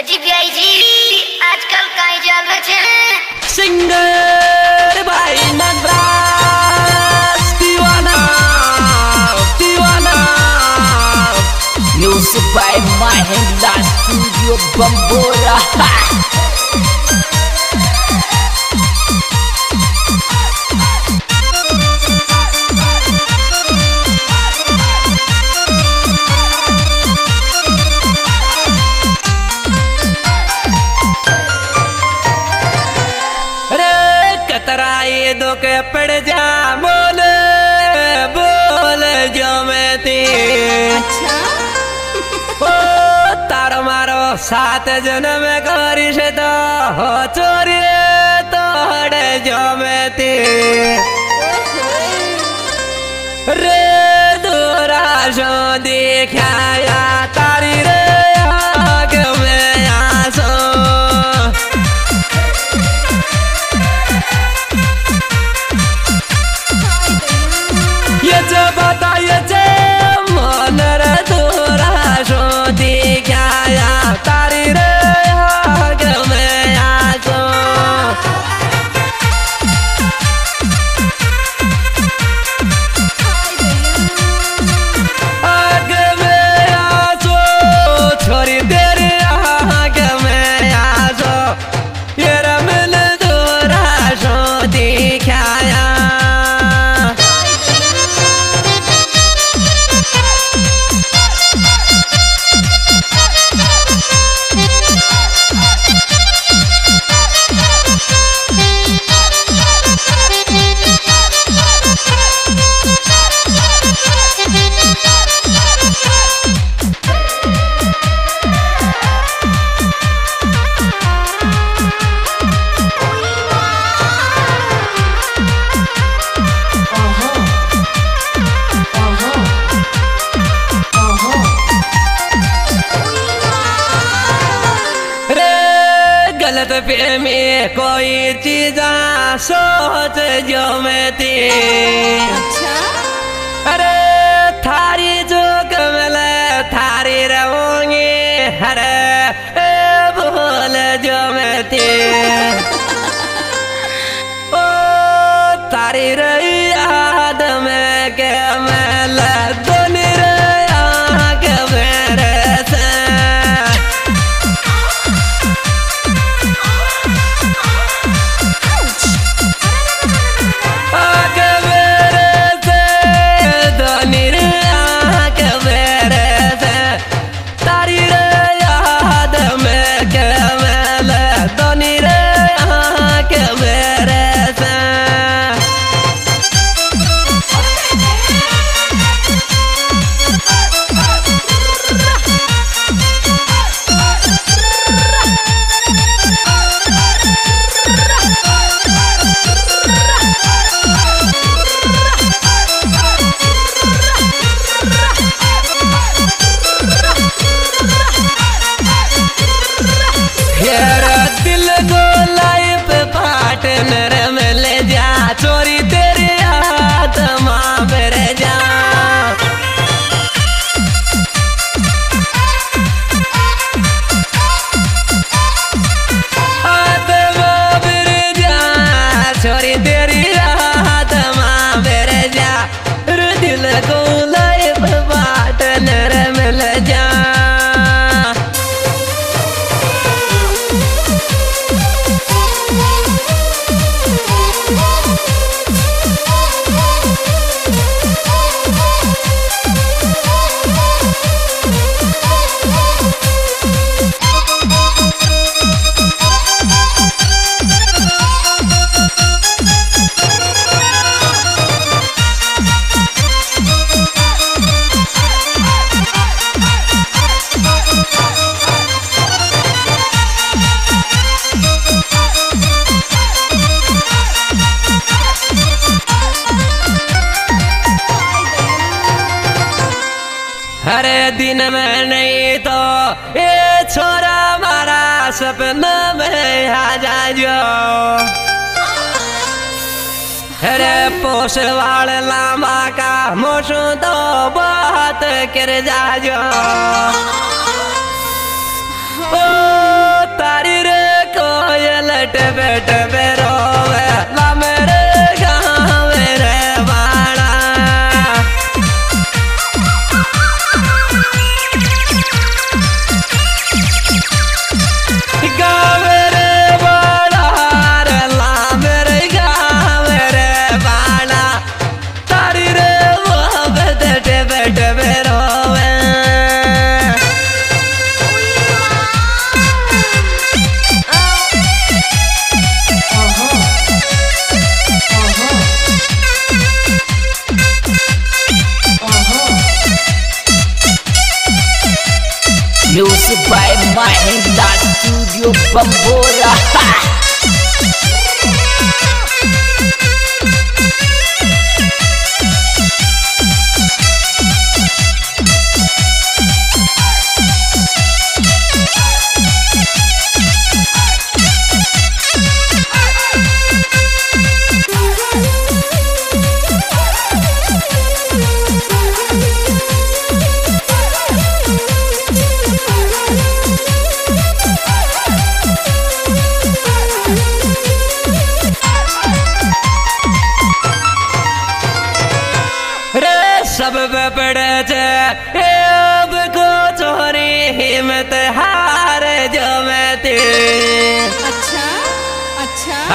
अजी भाई जी आजकल कहीं चल रहे छे। सिंगर भाई नगराज दीवाना दीवाना। Music by Mahendra studio Bambora पड़ जा बोल बोल जो मैं ती ओ तारो मारो सात जन्म करिस तो हो चोरी तोड़ जो मैं ती रे दूरा सो दिखाया शोधी फहमी कोई चीज़ सोच जो मैं थी। अरे थारी जो कमल थारी रहूँगी अरे बोल जो मैं ती ओ थारी रही हरे दिन में नहीं तो ये छोरा मारा सपना में आ जाओ हरे पोस वाल लामा का मोसू तो बहुत कर जाजो ओ Bye bye, head, that studio bambora.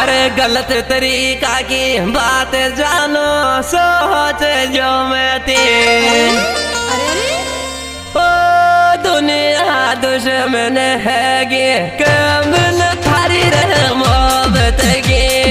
हर गलत तरीका की बात जानो, सोच जो मैं ओ, दुनिया दुश्मन है गे कम थारी रह मोहब्बत गे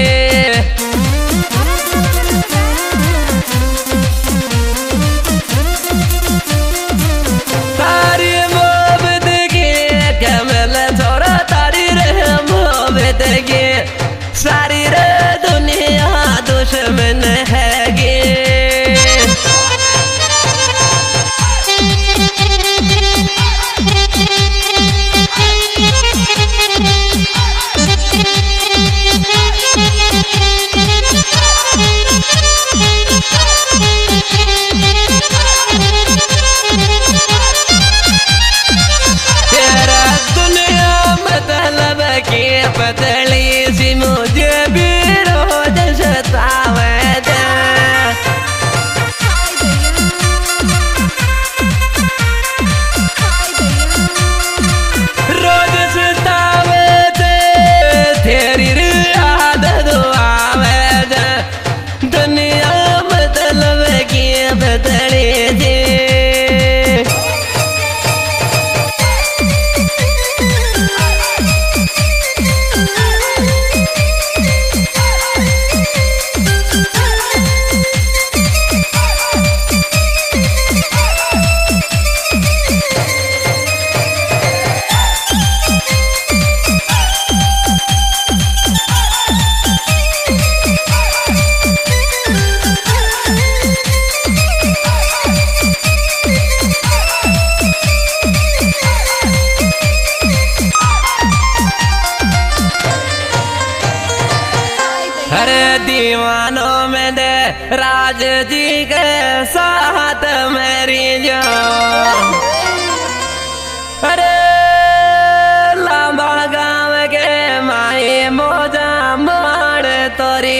até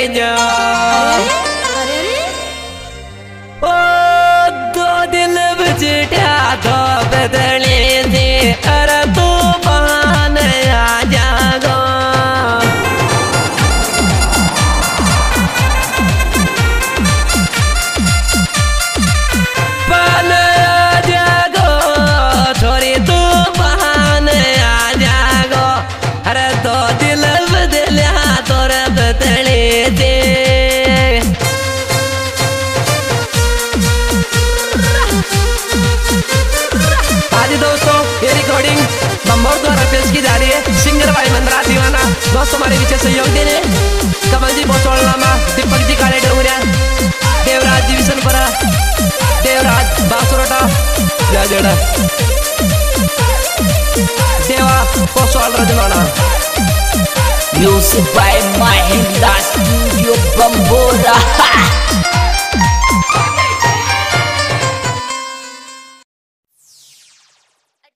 nhớ दोस्तों हमारे विशेष सहयोग देने। कमल जी बोसवाल लामा दीपक जी काले डोगरिया, देवराज जी विशनपरा देवराज बासुरोटा राजड़ा देवा बोसवाल रजवाड़ा music by Mahinda studio Bambora